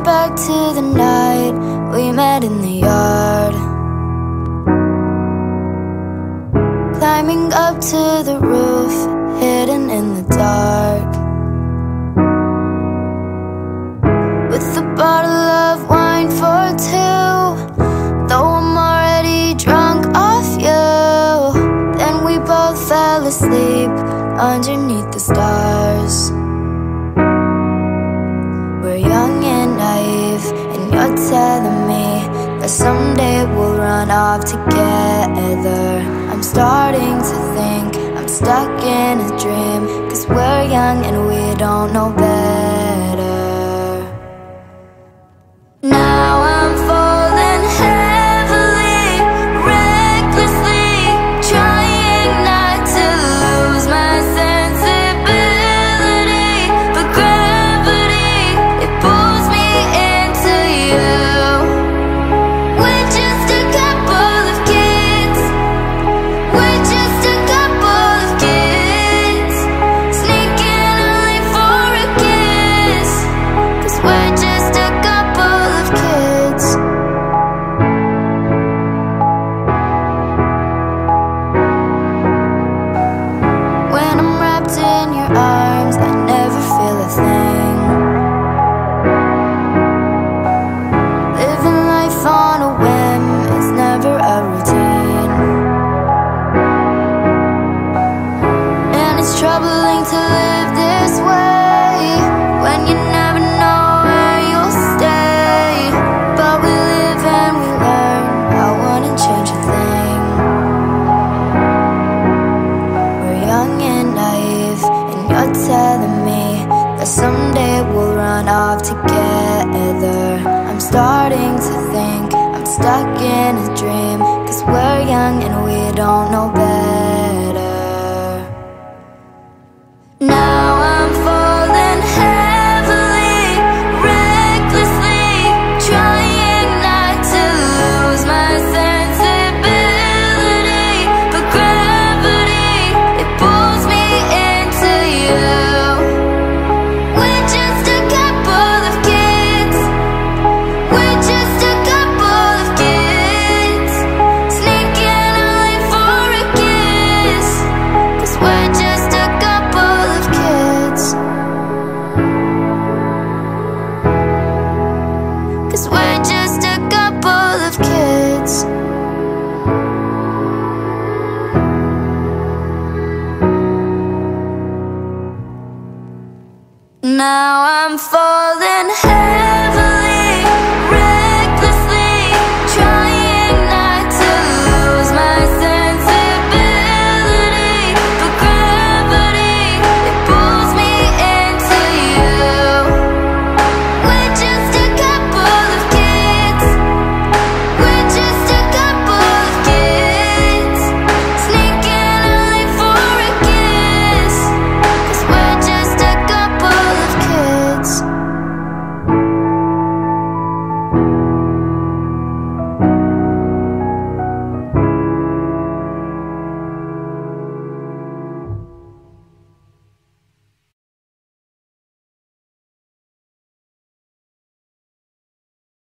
back to the night we met in the yard. Climbing up to the roof, hidden in the dark. With a bottle of wine for two Though I'm already drunk off you. Then we both fell asleep underneath the together. I'm starting to think I'm stuck in a dream. Cause we're young and we don't know better. together. I'm starting to think I'm stuck in a dream. Now I'm falling heavily